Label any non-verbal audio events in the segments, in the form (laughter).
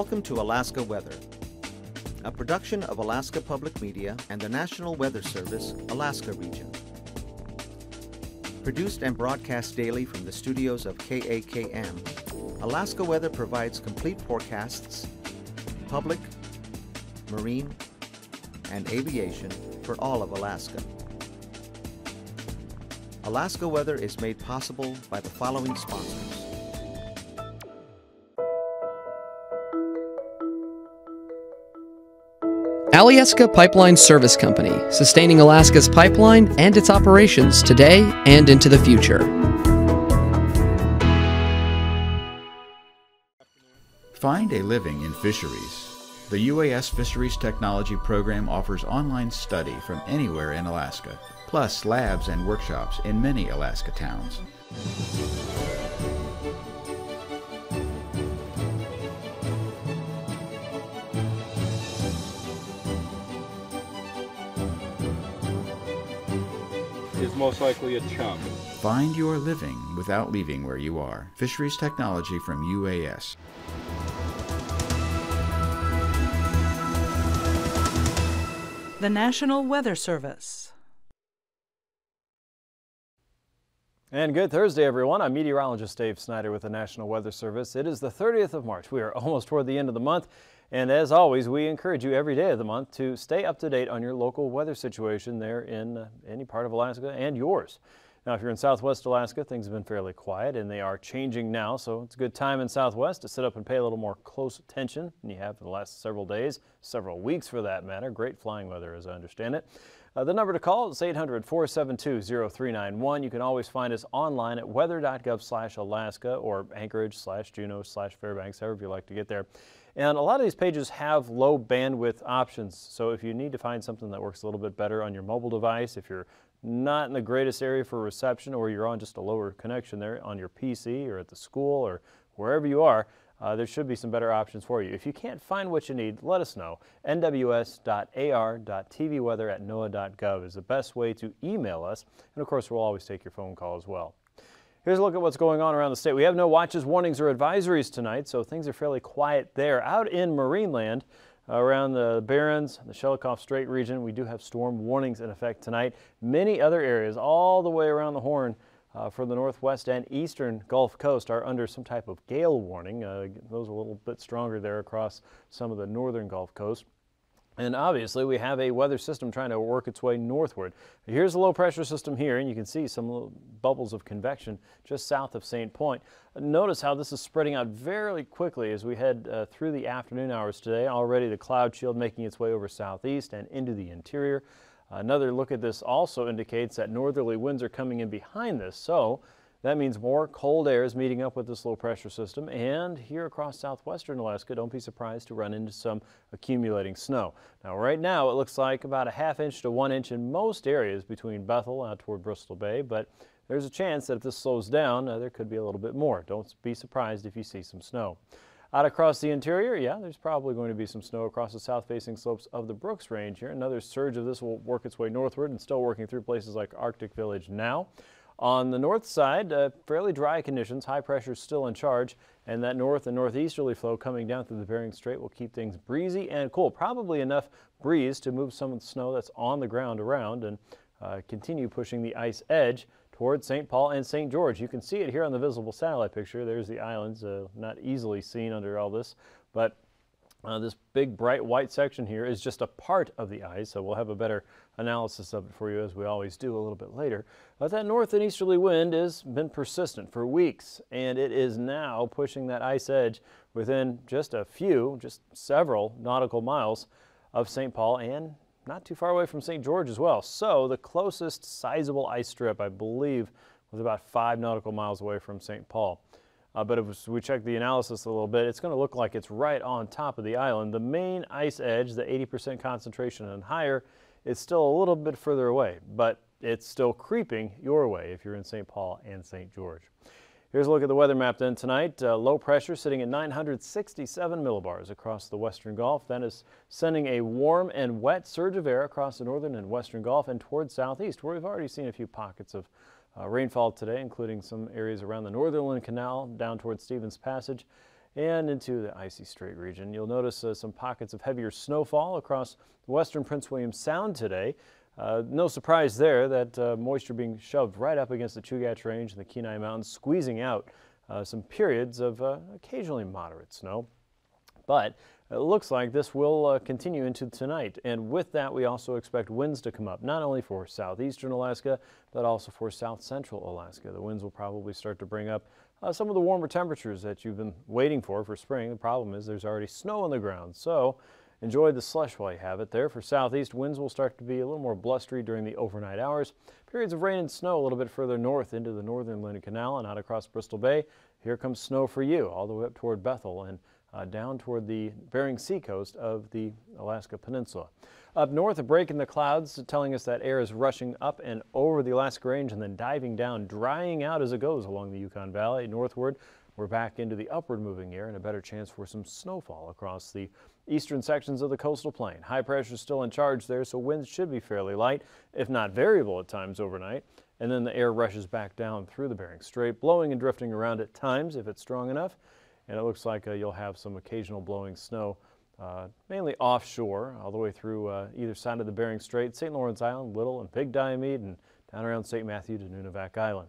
Welcome to Alaska Weather, a production of Alaska Public Media and the National Weather Service, Alaska Region. Produced and broadcast daily from the studios of KAKM, Alaska Weather provides complete forecasts, public, marine, and aviation for all of Alaska. Alaska Weather is made possible by the following sponsors. Alyeska Pipeline Service Company, sustaining Alaska's pipeline and its operations today and into the future. Find a living in fisheries. The UAS Fisheries Technology Program offers online study from anywhere in Alaska, plus labs and workshops in many Alaska towns. Most likely a chum. Find your living without leaving where you are. Fisheries Technology from UAS. The National Weather Service. And good Thursday, everyone. I'm meteorologist Dave Snider with the National Weather Service. It is the 30th of March. We are (laughs) almost toward the end of the month. And as always, we encourage you every day of the month to stay up to date on your local weather situation there in uh, any part of Alaska and yours. Now, if you're in Southwest Alaska, things have been fairly quiet and they are changing now. So it's a good time in Southwest to sit up and pay a little more close attention than you have for the last several days, several weeks for that matter. Great flying weather as I understand it. Uh, the number to call is 800-472-0391. You can always find us online at weather.gov slash Alaska or Anchorage slash Juneau slash Fairbanks, however you like to get there. And a lot of these pages have low bandwidth options. So if you need to find something that works a little bit better on your mobile device, if you're not in the greatest area for reception or you're on just a lower connection there on your PC or at the school or wherever you are, uh, there should be some better options for you. If you can't find what you need, let us know. nws.ar.tvweather at noaa.gov is the best way to email us. And of course, we'll always take your phone call as well. Here's a look at what's going on around the state. We have no watches, warnings, or advisories tonight, so things are fairly quiet there. Out in Marineland, around the Barrens, the Shelikof Strait region, we do have storm warnings in effect tonight. Many other areas all the way around the Horn uh, for the northwest and eastern Gulf Coast are under some type of gale warning. Uh, those are a little bit stronger there across some of the northern Gulf Coast. And obviously we have a weather system trying to work its way northward. Here's a low pressure system here and you can see some little bubbles of convection just south of Sand Point. Notice how this is spreading out very quickly as we head uh, through the afternoon hours today. Already the cloud shield making its way over southeast and into the interior. Another look at this also indicates that northerly winds are coming in behind this. So that means more cold air is meeting up with this low pressure system and here across southwestern Alaska, don't be surprised to run into some accumulating snow. Now right now it looks like about a half inch to one inch in most areas between Bethel out toward Bristol Bay, but there's a chance that if this slows down, uh, there could be a little bit more. Don't be surprised if you see some snow. Out across the interior, yeah, there's probably going to be some snow across the south-facing slopes of the Brooks Range here. Another surge of this will work its way northward and still working through places like Arctic Village now. On the north side, uh, fairly dry conditions, high pressure is still in charge, and that north and northeasterly flow coming down through the Bering Strait will keep things breezy and cool. Probably enough breeze to move some of the snow that's on the ground around and uh, continue pushing the ice edge towards St. Paul and St. George. You can see it here on the visible satellite picture. There's the islands, uh, not easily seen under all this, but uh, this big bright white section here is just a part of the ice, so we'll have a better analysis of it for you as we always do a little bit later. But that north and easterly wind has been persistent for weeks, and it is now pushing that ice edge within just a few, just several nautical miles of St. Paul and not too far away from St. George as well. So the closest sizable ice strip, I believe, was about five nautical miles away from St. Paul. Uh, but if we check the analysis a little bit, it's going to look like it's right on top of the island. The main ice edge, the 80% concentration and higher, is still a little bit further away, but it's still creeping your way if you're in St. Paul and St. George. Here's a look at the weather map then tonight. Uh, low pressure sitting at 967 millibars across the western Gulf. That is sending a warm and wet surge of air across the northern and western Gulf and towards southeast, where we've already seen a few pockets of uh, rainfall today, including some areas around the Northern Canal down towards Stevens Passage. and into the icy strait region. You'll notice uh, some pockets of heavier snowfall across the western Prince William Sound today. Uh, no surprise there that uh, moisture being shoved right up against the Chugach Range and the Kenai Mountains, squeezing out uh, some periods of uh, occasionally moderate snow. But it looks like this will uh, continue into tonight. And with that, we also expect winds to come up, not only for southeastern Alaska, but also for south central Alaska. The winds will probably start to bring up uh, some of the warmer temperatures that you've been waiting for for spring. The problem is there's already snow on the ground. So enjoy the slush while you have it there. For southeast, winds will start to be a little more blustery during the overnight hours. Periods of rain and snow a little bit further north into the northern Lynn Canal and out across Bristol Bay. Here comes snow for you all the way up toward Bethel and uh, down toward the Bering Sea coast of the Alaska Peninsula. Up north, a break in the clouds telling us that air is rushing up and over the Alaska Range and then diving down, drying out as it goes along the Yukon Valley. Northward, we're back into the upward moving air and a better chance for some snowfall across the eastern sections of the coastal plain. High pressure is still in charge there, so winds should be fairly light, if not variable at times overnight. And then the air rushes back down through the Bering Strait, blowing and drifting around at times if it's strong enough and it looks like uh, you'll have some occasional blowing snow, uh, mainly offshore, all the way through uh, either side of the Bering Strait, St. Lawrence Island, Little and Big Diomede, and down around St. Matthew to Nunivak Island.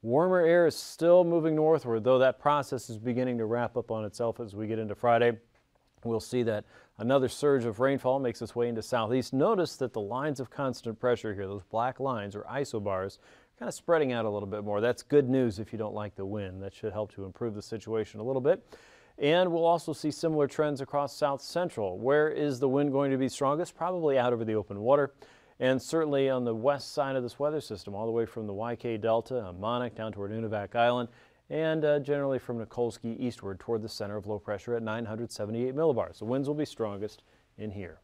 Warmer air is still moving northward, though that process is beginning to wrap up on itself as we get into Friday. We'll see that another surge of rainfall makes its way into southeast. Notice that the lines of constant pressure here, those black lines or isobars, kind of spreading out a little bit more. That's good news if you don't like the wind. That should help to improve the situation a little bit. And we'll also see similar trends across south central. Where is the wind going to be strongest? Probably out over the open water. And certainly on the west side of this weather system, all the way from the YK Delta, Monarch down toward Nunivak Island, and uh, generally from Nikolsky eastward toward the center of low pressure at 978 millibars. The winds will be strongest in here.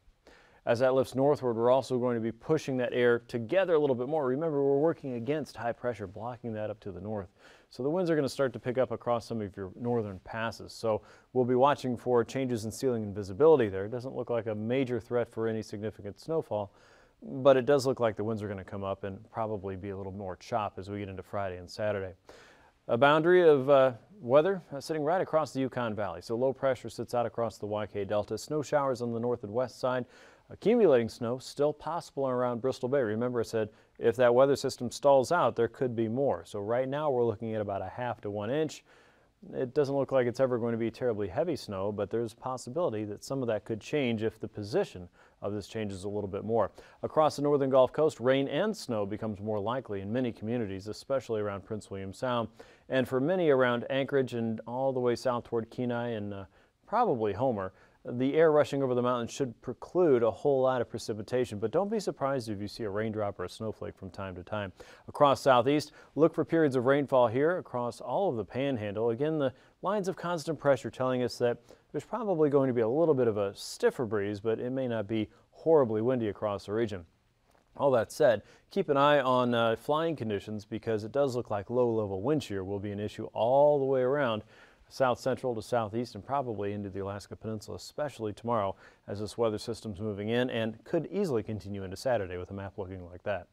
As that lifts northward, we're also going to be pushing that air together a little bit more. Remember, we're working against high pressure, blocking that up to the north. So the winds are going to start to pick up across some of your northern passes. So we'll be watching for changes in ceiling and visibility there. It doesn't look like a major threat for any significant snowfall, but it does look like the winds are going to come up and probably be a little more chop as we get into Friday and Saturday. A boundary of uh, weather uh, sitting right across the Yukon Valley. So low pressure sits out across the YK Delta. Snow showers on the north and west side. Accumulating snow still possible around Bristol Bay. Remember I said if that weather system stalls out, there could be more. So right now we're looking at about a half to one inch. It doesn't look like it's ever going to be terribly heavy snow, but there's a possibility that some of that could change if the position of this changes a little bit more. Across the northern Gulf Coast, rain and snow becomes more likely in many communities, especially around Prince William Sound, and for many around Anchorage and all the way south toward Kenai and uh, probably Homer the air rushing over the mountains should preclude a whole lot of precipitation, but don't be surprised if you see a raindrop or a snowflake from time to time. Across southeast, look for periods of rainfall here across all of the panhandle. Again, the lines of constant pressure telling us that there's probably going to be a little bit of a stiffer breeze, but it may not be horribly windy across the region. All that said, keep an eye on uh, flying conditions because it does look like low-level wind shear will be an issue all the way around south central to southeast and probably into the Alaska Peninsula, especially tomorrow as this weather system's moving in and could easily continue into Saturday with a map looking like that.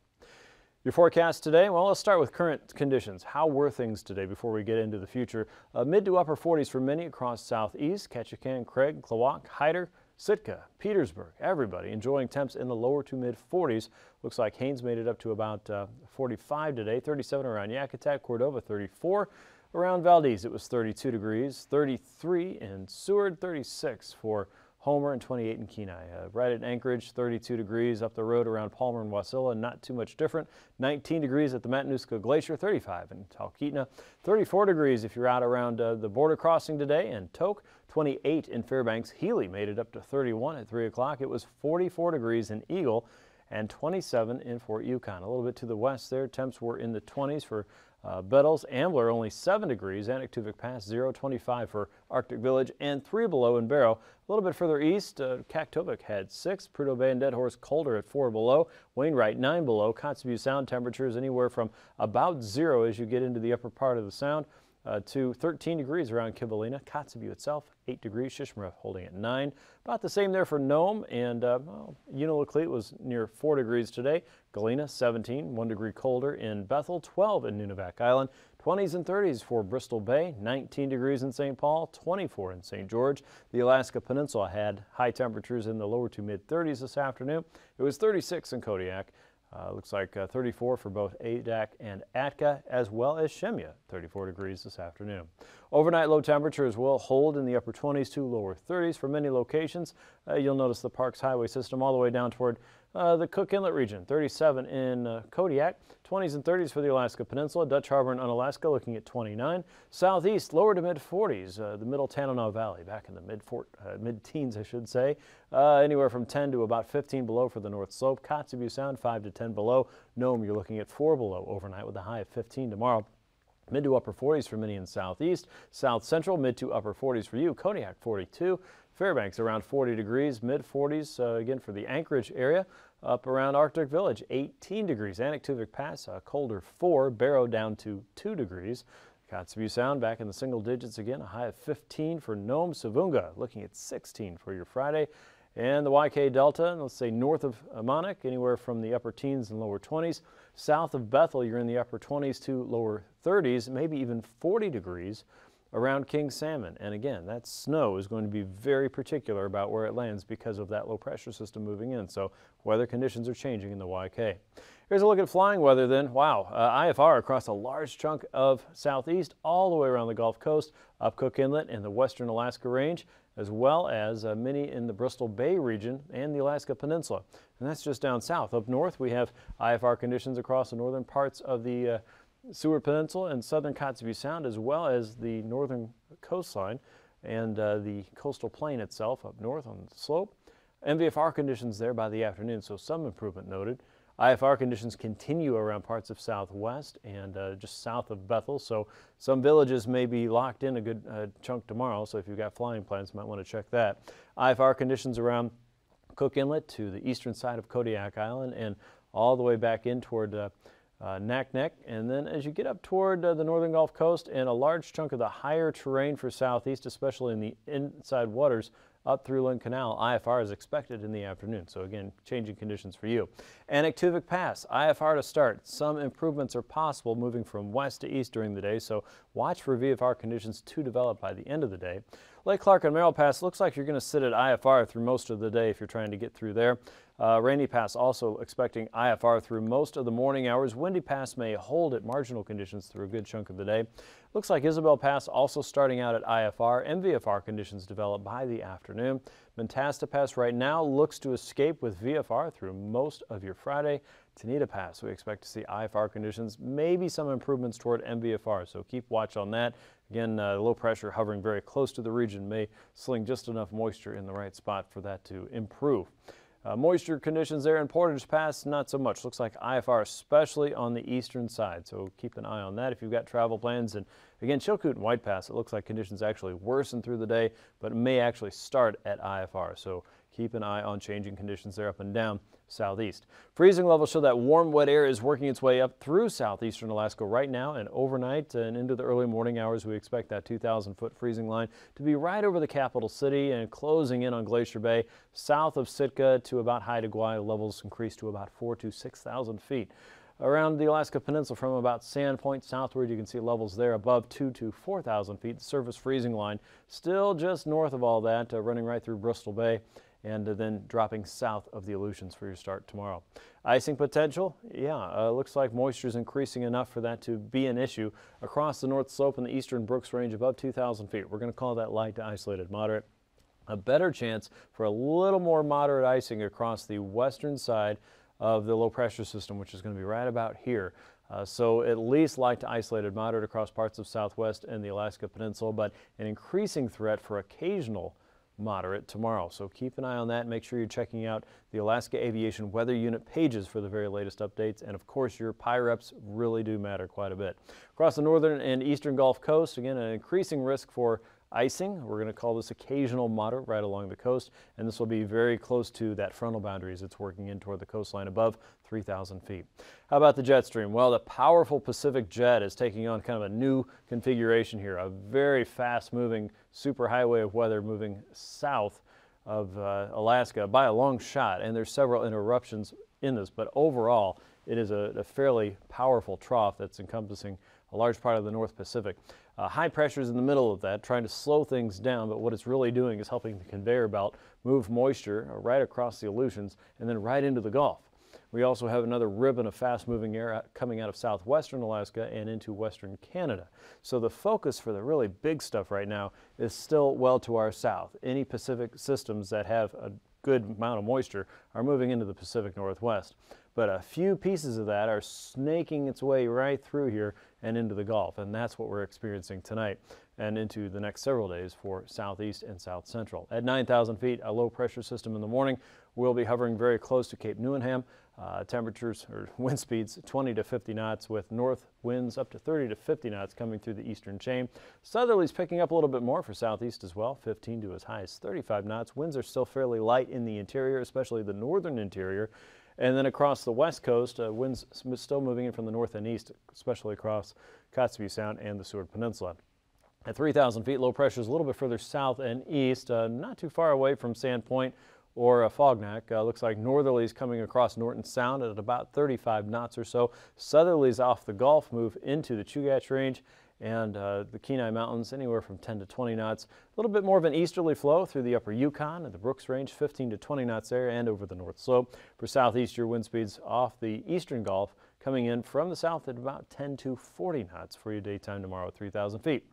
Your forecast today, well, let's start with current conditions. How were things today before we get into the future? Uh, mid to upper 40s for many across southeast, Ketchikan, Craig, Klawock, Hyder, Sitka, Petersburg, everybody enjoying temps in the lower to mid 40s. Looks like Haines made it up to about uh, 45 today, 37 around Yakutat, Cordova 34. Around Valdez, it was 32 degrees, 33 in Seward, 36 for Homer, and 28 in Kenai. Uh, right at Anchorage, 32 degrees up the road around Palmer and Wasilla, not too much different. 19 degrees at the Matanuska Glacier, 35 in Talkeetna, 34 degrees if you're out around uh, the border crossing today, and Tok, 28 in Fairbanks. Healy made it up to 31 at 3 o'clock. It was 44 degrees in Eagle and 27 in Fort Yukon. A little bit to the west there, temps were in the 20s for uh, Bettles, Ambler only 7 degrees, Anaktuvuk Pass 0, 25 for Arctic Village, and 3 below in Barrow. A little bit further east, uh, Kaktovik had 6, Prudhoe Bay and Deadhorse colder at 4 below, Wainwright 9 below, Kotzebue Sound temperatures anywhere from about 0 as you get into the upper part of the sound uh, to 13 degrees around Kivalina. Kotzebue itself, 8 degrees. Shishmaref holding at 9. About the same there for Nome. And uh, well, Unalakleet was near 4 degrees today. Galena, 17, 1 degree colder in Bethel, 12 in Nunivak Island. 20s and 30s for Bristol Bay, 19 degrees in St. Paul, 24 in St. George. The Alaska Peninsula had high temperatures in the lower to mid 30s this afternoon. It was 36 in Kodiak. Uh, looks like uh, 34 for both Adak and Atka, as well as Shemya, 34 degrees this afternoon. Overnight low temperatures will hold in the upper 20s to lower 30s for many locations. Uh, you'll notice the Parks Highway system all the way down toward uh, the Cook Inlet region, 37 in uh, Kodiak, 20s and 30s for the Alaska Peninsula, Dutch Harbor and Unalaska looking at 29. Southeast, lower to mid 40s, uh, the middle Tanana Valley, back in the mid uh, mid teens, I should say. Uh, anywhere from 10 to about 15 below for the North Slope. Kotzebue Sound, 5 to 10 below. Nome, you're looking at 4 below overnight with a high of 15 tomorrow. Mid to upper 40s for many in southeast. South central, mid to upper 40s for you. Kodiak 42. Fairbanks around 40 degrees, mid 40s uh, again for the Anchorage area. Up around Arctic Village, 18 degrees. Anaktuvuk Pass, a colder 4. Barrow down to 2 degrees. Kotzebue Sound back in the single digits again, a high of 15 for Nome. Savoonga looking at 16 for your Friday. And the YK Delta, let's say north of Emmonak, anywhere from the upper teens and lower 20s. South of Bethel, you're in the upper 20s to lower 30s, maybe even 40 degrees around King Salmon. And again, that snow is going to be very particular about where it lands because of that low pressure system moving in. So weather conditions are changing in the YK. Here's a look at flying weather then. Wow, uh, IFR across a large chunk of southeast all the way around the Gulf Coast, up Cook Inlet and the western Alaska Range, as well as uh, many in the Bristol Bay region and the Alaska Peninsula. And that's just down south. Up north, we have IFR conditions across the northern parts of the uh, Seward Peninsula and southern Kotzebue Sound, as well as the northern coastline and uh, the coastal plain itself up north on the slope. MVFR conditions there by the afternoon, so some improvement noted. IFR conditions continue around parts of southwest and uh, just south of Bethel, so some villages may be locked in a good uh, chunk tomorrow, so if you've got flying plans, you might want to check that. IFR conditions around Cook Inlet to the eastern side of Kodiak Island and all the way back in toward uh, uh, Naknek. And then as you get up toward uh, the northern Gulf Coast and a large chunk of the higher terrain for southeast, especially in the inside waters up through Lynn Canal, IFR is expected in the afternoon. So again, changing conditions for you. Anaktuvuk Pass, IFR to start. Some improvements are possible moving from west to east during the day, so watch for VFR conditions to develop by the end of the day. Lake Clark and Merrill Pass looks like you're going to sit at IFR through most of the day if you're trying to get through there. Uh, Rainy Pass also expecting IFR through most of the morning hours. Windy Pass may hold at marginal conditions through a good chunk of the day. Looks like Isabel Pass also starting out at IFR. MVFR conditions develop by the afternoon. Mentasta Pass right now looks to escape with VFR through most of your Friday. Tahneta Pass, we expect to see IFR conditions, maybe some improvements toward MVFR, so keep watch on that. Again, uh, low pressure hovering very close to the region may sling just enough moisture in the right spot for that to improve. Uh, moisture conditions there in Portage Pass, not so much. Looks like IFR, especially on the eastern side. So keep an eye on that if you've got travel plans. And again, Chilkoot and White Pass, it looks like conditions actually worsen through the day, but may actually start at IFR. So keep an eye on changing conditions there up and down southeast. Freezing levels show that warm, wet air is working its way up through southeastern Alaska right now and overnight and into the early morning hours. We expect that 2,000 foot freezing line to be right over the capital city and closing in on Glacier Bay south of Sitka to about Haida Gwaii. Levels increase to about 4 to 6,000 feet. Around the Alaska Peninsula from about Sand Point southward, you can see levels there above 2 to 4,000 feet. The surface freezing line still just north of all that, uh, running right through Bristol Bay and then dropping south of the Aleutians for your start tomorrow. Icing potential, yeah, uh, looks like moisture is increasing enough for that to be an issue across the North Slope and the eastern Brooks Range above 2,000 feet. We're going to call that light to isolated moderate. A better chance for a little more moderate icing across the western side of the low pressure system, which is going to be right about here. Uh, so at least light to isolated moderate across parts of southwest and the Alaska Peninsula, but an increasing threat for occasional moderate tomorrow. So keep an eye on that. Make sure you're checking out the Alaska Aviation Weather Unit pages for the very latest updates. And of course, your PIREPs really do matter quite a bit. Across the northern and eastern Gulf Coast, again, an increasing risk for icing. We're going to call this occasional moderate right along the coast, and this will be very close to that frontal boundary as it's working in toward the coastline above 3,000 feet. How about the jet stream? Well, the powerful Pacific jet is taking on kind of a new configuration here, a very fast moving superhighway of weather moving south of uh, Alaska by a long shot, and there's several interruptions in this, but overall, it is a, a fairly powerful trough that's encompassing a large part of the North Pacific. Uh, high pressure is in the middle of that, trying to slow things down, but what it's really doing is helping the conveyor belt move moisture uh, right across the Aleutians and then right into the Gulf. We also have another ribbon of fast-moving air coming out of southwestern Alaska and into western Canada. So the focus for the really big stuff right now is still well to our south. Any Pacific systems that have a good amount of moisture are moving into the Pacific Northwest. But a few pieces of that are snaking its way right through here and into the Gulf, and that's what we're experiencing tonight and into the next several days for southeast and south central. At 9,000 feet, a low pressure system in the morning will be hovering very close to Cape Newenham. Uh, temperatures or (laughs) wind speeds 20 to 50 knots with north winds up to 30 to 50 knots coming through the eastern chain. Southerlies picking up a little bit more for southeast as well, 15 to as high as 35 knots. Winds are still fairly light in the interior, especially the northern interior. And then across the west coast, uh, winds still moving in from the north and east, especially across Kotzebue Sound and the Seward Peninsula. At 3,000 feet, low pressure is a little bit further south and east, uh, not too far away from Sand Point or Fognak. Uh, looks like northerlies coming across Norton Sound at about 35 knots or so. Southerlies off the Gulf move into the Chugach Range and uh, the Kenai Mountains anywhere from 10 to 20 knots. A little bit more of an easterly flow through the upper Yukon and the Brooks Range, 15 to 20 knots there and over the North Slope. For southeast, your wind speeds off the eastern Gulf coming in from the south at about 10 to 40 knots for your daytime tomorrow at 3,000 feet.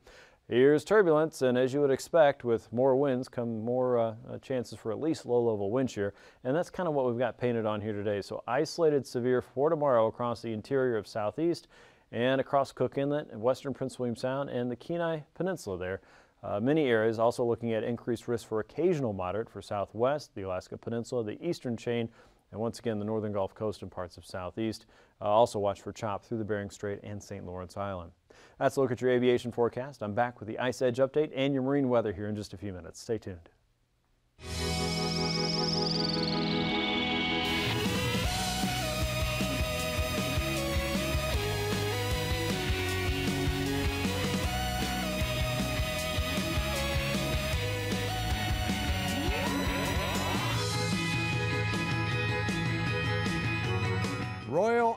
Here's turbulence, and as you would expect, with more winds come more uh, uh, chances for at least low-level wind shear, and that's kind of what we've got painted on here today. So isolated severe for tomorrow across the interior of southeast and across Cook Inlet and western Prince William Sound and the Kenai Peninsula there. Uh, many areas also looking at increased risk for occasional moderate for southwest, the Alaska Peninsula, the eastern chain, and once again the northern Gulf Coast and parts of southeast. Uh, also watch for chop through the Bering Strait and St. Lawrence Island. That's a look at your aviation forecast. I'm back with the Ice Edge update and your marine weather here in just a few minutes. Stay tuned.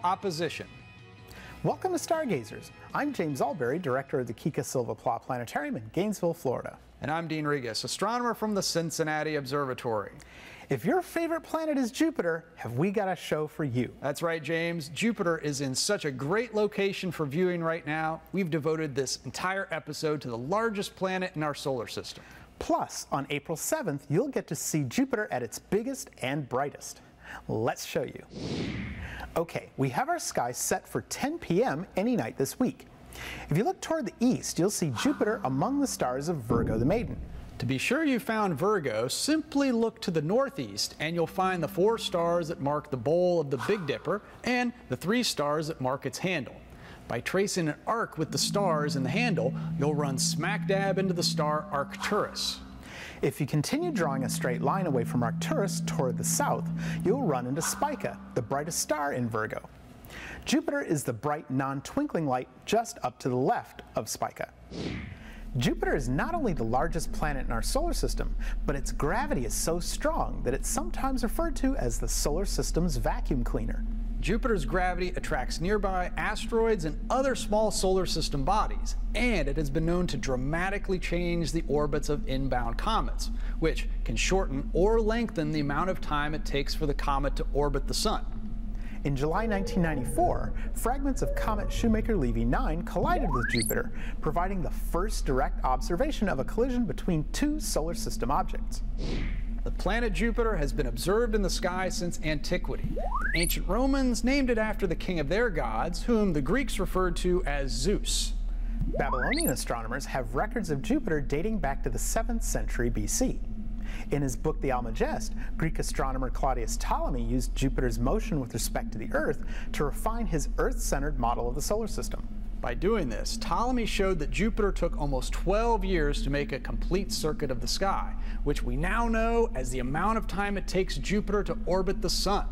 Opposition. Welcome to Stargazers. I'm James Albury, director of the Kika Silva Pla Planetarium in Gainesville, Florida. And I'm Dean Regas, astronomer from the Cincinnati Observatory. If your favorite planet is Jupiter, have we got a show for you? That's right, James. Jupiter is in such a great location for viewing right now. We've devoted this entire episode to the largest planet in our solar system. Plus, on April 7th, you'll get to see Jupiter at its biggest and brightest. Let's show you. Okay, we have our sky set for 10 p.m. any night this week. If you look toward the east, you'll see Jupiter among the stars of Virgo the Maiden. To be sure you found Virgo, simply look to the northeast and you'll find the four stars that mark the bowl of the Big Dipper and the three stars that mark its handle. By tracing an arc with the stars in the handle, you'll run smack dab into the star Arcturus. If you continue drawing a straight line away from Arcturus toward the south, you'll run into Spica, the brightest star in Virgo. Jupiter is the bright non-twinkling light just up to the left of Spica. Jupiter is not only the largest planet in our solar system, but its gravity is so strong that it's sometimes referred to as the solar system's vacuum cleaner. Jupiter's gravity attracts nearby asteroids and other small solar system bodies, and it has been known to dramatically change the orbits of inbound comets, which can shorten or lengthen the amount of time it takes for the comet to orbit the Sun. In July 1994, fragments of comet Shoemaker-Levy 9 collided with Jupiter, providing the first direct observation of a collision between two solar system objects. The planet Jupiter has been observed in the sky since antiquity. Ancient Romans named it after the king of their gods, whom the Greeks referred to as Zeus. Babylonian astronomers have records of Jupiter dating back to the 7th century BC. In his book The Almagest, Greek astronomer Claudius Ptolemy used Jupiter's motion with respect to the Earth to refine his Earth-centered model of the solar system. By doing this, Ptolemy showed that Jupiter took almost 12 years to make a complete circuit of the sky, which we now know as the amount of time it takes Jupiter to orbit the Sun.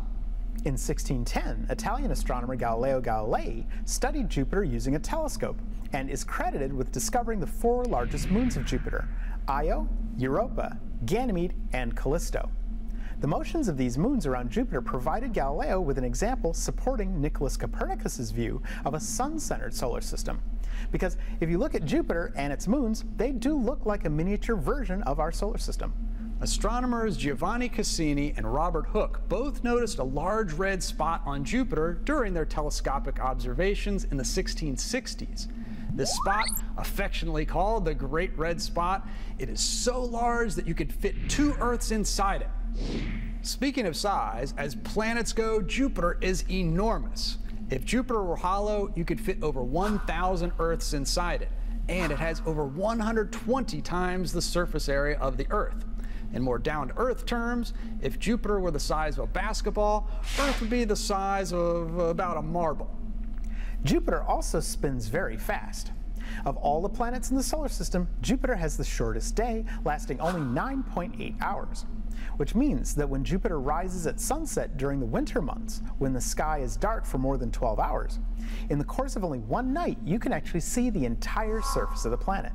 In 1610, Italian astronomer Galileo Galilei studied Jupiter using a telescope and is credited with discovering the four largest moons of Jupiter, Io, Europa, Ganymede, and Callisto. The motions of these moons around Jupiter provided Galileo with an example supporting Nicholas Copernicus's view of a sun-centered solar system. Because if you look at Jupiter and its moons, they do look like a miniature version of our solar system. Astronomers Giovanni Cassini and Robert Hooke both noticed a large red spot on Jupiter during their telescopic observations in the 1660s. This spot, affectionately called the Great Red Spot, it is so large that you could fit two Earths inside it. Speaking of size, as planets go, Jupiter is enormous. If Jupiter were hollow, you could fit over 1,000 Earths inside it, and it has over 120 times the surface area of the Earth. In more down to earth terms, if Jupiter were the size of a basketball, Earth would be the size of about a marble. Jupiter also spins very fast. Of all the planets in the solar system, Jupiter has the shortest day, lasting only 9.8 hours. Which means that when Jupiter rises at sunset during the winter months, when the sky is dark for more than 12 hours, in the course of only one night, you can actually see the entire surface of the planet.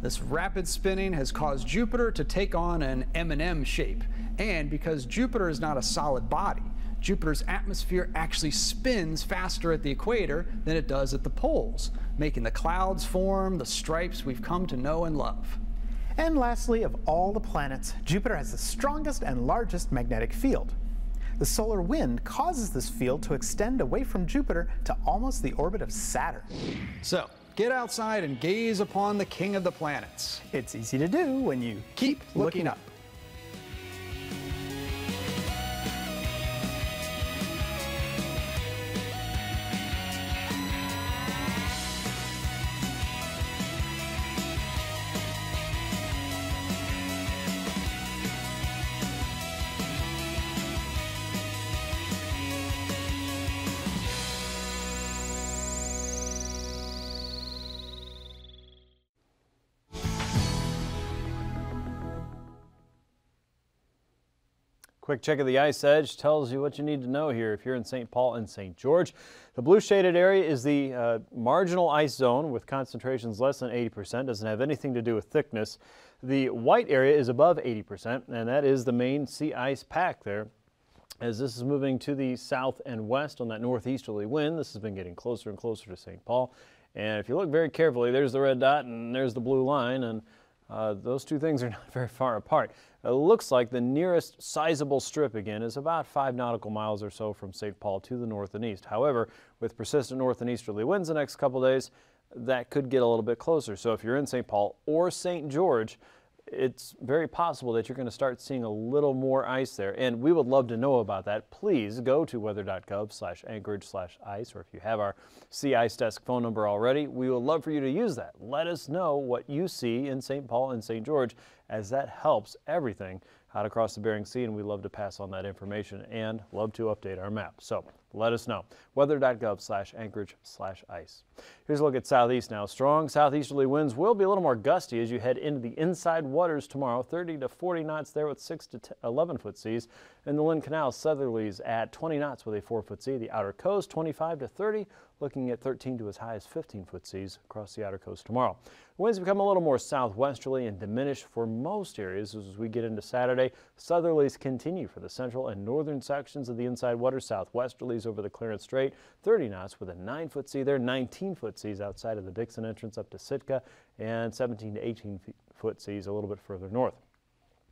This rapid spinning has caused Jupiter to take on an M&M shape. And because Jupiter is not a solid body, Jupiter's atmosphere actually spins faster at the equator than it does at the poles, making the clouds form the stripes we've come to know and love. And lastly, of all the planets, Jupiter has the strongest and largest magnetic field. The solar wind causes this field to extend away from Jupiter to almost the orbit of Saturn. So, Get outside and gaze upon the king of the planets. It's easy to do when you keep, looking up. Quick check of the ice edge tells you what you need to know here if you're in St. Paul and St. George. The blue shaded area is the uh, marginal ice zone with concentrations less than 80%, doesn't have anything to do with thickness. The white area is above 80%, and that is the main sea ice pack there. As this is moving to the south and west on that northeasterly wind, this has been getting closer and closer to St. Paul. And if you look very carefully, there's the red dot and there's the blue line, and uh, those two things are (laughs) not very far apart. It looks like the nearest sizable strip again is about five nautical miles or so from St. Paul to the north and east. However, with persistent north and easterly winds the next couple days, that could get a little bit closer. So if you're in St. Paul or St. George, it's very possible that you're going to start seeing a little more ice there. And we would love to know about that. Please go to weather.gov slash anchorage slash ice, or if you have our Sea Ice Desk phone number already, we would love for you to use that. Let us know what you see in St. Paul and St. George, as that helps everything out across the Bering Sea, and we love to pass on that information and love to update our map. So let us know. Weather.gov slash anchorage slash ice. Here's a look at southeast now. Strong southeasterly winds will be a little more gusty as you head into the inside waters tomorrow. 30 to 40 knots there with 6 to 11 foot seas. In the Lynn Canal, southerlies at 20 knots with a 4 foot sea. The outer coast 25 to 30 looking at 13 to as high as 15 foot seas across the outer coast tomorrow. Winds become a little more southwesterly and diminish for most areas as we get into Saturday. Southerlies continue for the central and northern sections of the inside water. Southwesterlies over the Clarence Strait, 30 knots with a 9 foot sea there, 19 foot seas outside of the Dixon entrance up to Sitka, and 17 to 18 foot seas a little bit further north.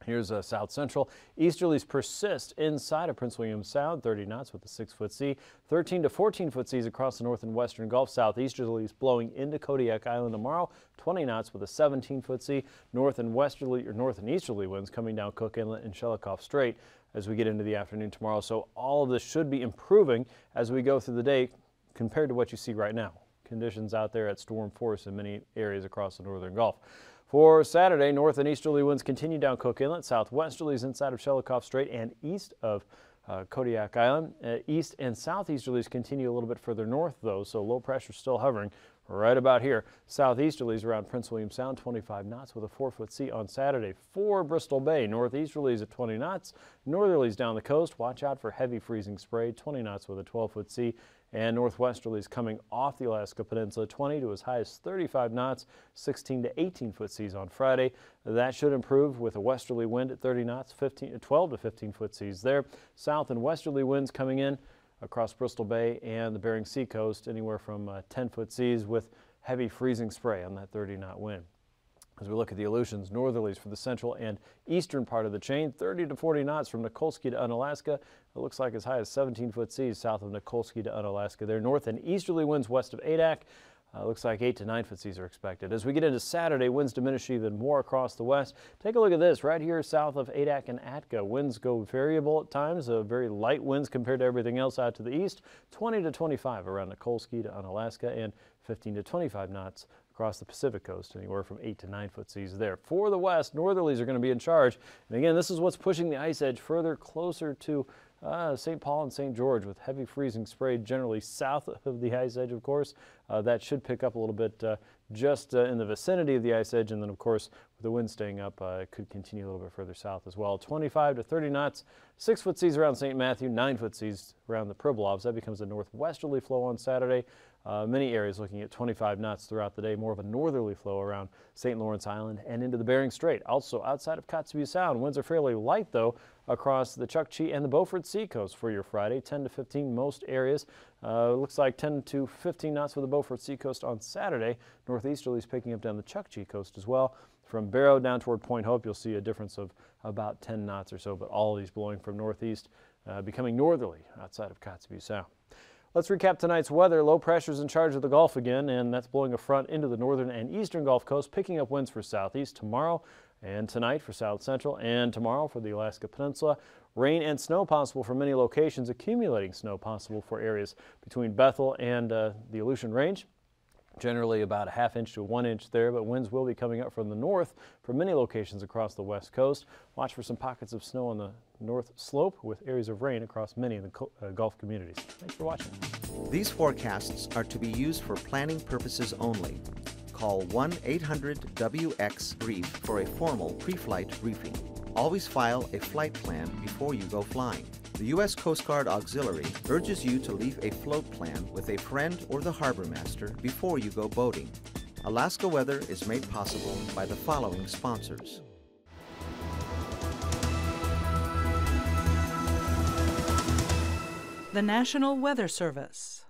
Here's uh, south central. Easterlies persist inside of Prince William Sound, 30 knots with a 6 foot sea. 13 to 14 foot seas across the north and western Gulf. Southeasterlies blowing into Kodiak Island tomorrow, 20 knots with a 17 foot sea. North and westerly or north and easterly winds coming down Cook Inlet and Shelikof Strait as we get into the afternoon tomorrow. So all of this should be improving as we go through the day compared to what you see right now. Conditions out there at storm force in many areas across the northern Gulf. For Saturday, north and easterly winds continue down Cook Inlet, southwesterlies inside of Shelikof Strait and east of uh, Kodiak Island. Uh, east and southeasterlies continue a little bit further north, though, so low pressure still hovering right about here. Southeasterlies around Prince William Sound, 25 knots with a 4-foot sea on Saturday. For Bristol Bay, northeasterlies at 20 knots. Northerlies down the coast. Watch out for heavy freezing spray, 20 knots with a 12-foot sea. And northwesterlies coming off the Alaska Peninsula, 20 to as high as 35 knots, 16 to 18 foot seas on Friday. That should improve with a westerly wind at 30 knots, 15, 12 to 15 foot seas there. South and westerly winds coming in across Bristol Bay and the Bering Sea coast, anywhere from uh, 10 foot seas with heavy freezing spray on that 30 knot wind. As we look at the Aleutians, northerlies for the central and eastern part of the chain, 30 to 40 knots from Nikolsky to Unalaska. It looks like as high as 17 foot seas south of Nikolsky to Unalaska. There north and easterly winds west of Adak. Uh, looks like 8 to 9 foot seas are expected. As we get into Saturday, winds diminish even more across the west. Take a look at this right here south of Adak and Atka. Winds go variable at times, uh, very light winds compared to everything else out to the east. 20 to 25 around Nikolsky to Unalaska and 15 to 25 knots across the Pacific coast, anywhere from 8 to 9 foot seas there. For the west, northerlies are going to be in charge. And again, this is what's pushing the ice edge further closer to uh, St. Paul and St. George with heavy freezing spray generally south of the ice edge, of course. Uh, that should pick up a little bit uh, just uh, in the vicinity of the ice edge. And then, of course, with the wind staying up, uh, it could continue a little bit further south as well. 25 to 30 knots, 6 foot seas around St. Matthew, 9 foot seas around the Pribilofs. That becomes a northwesterly flow on Saturday. Uh, many areas looking at 25 knots throughout the day, more of a northerly flow around St. Lawrence Island and into the Bering Strait. Also outside of Kotzebue Sound, winds are fairly light though across the Chukchi and the Beaufort Seacoast for your Friday, 10 to 15 most areas. Uh, looks like 10 to 15 knots for the Beaufort Seacoast on Saturday. Northeasterlies picking up down the Chukchi coast as well. From Barrow down toward Point Hope, you'll see a difference of about 10 knots or so, but all of these blowing from northeast, uh, becoming northerly outside of Kotzebue Sound. Let's recap tonight's weather. Low pressure is in charge of the Gulf again, and that's blowing a front into the northern and eastern Gulf Coast, picking up winds for southeast tomorrow and tonight for south central, and tomorrow for the Alaska Peninsula. Rain and snow possible for many locations, accumulating snow possible for areas between Bethel and uh, the Aleutian Range generally about a half inch to one inch there, but winds will be coming up from the north for many locations across the west coast. Watch for some pockets of snow on the north slope with areas of rain across many of the uh, Gulf communities. Thanks for watching. These forecasts are to be used for planning purposes only. Call 1-800-WX-BRIEF for a formal pre-flight briefing. Always file a flight plan before you go flying. The U.S. Coast Guard Auxiliary urges you to leave a float plan with a friend or the harbor master before you go boating. Alaska Weather is made possible by the following sponsors. The National Weather Service.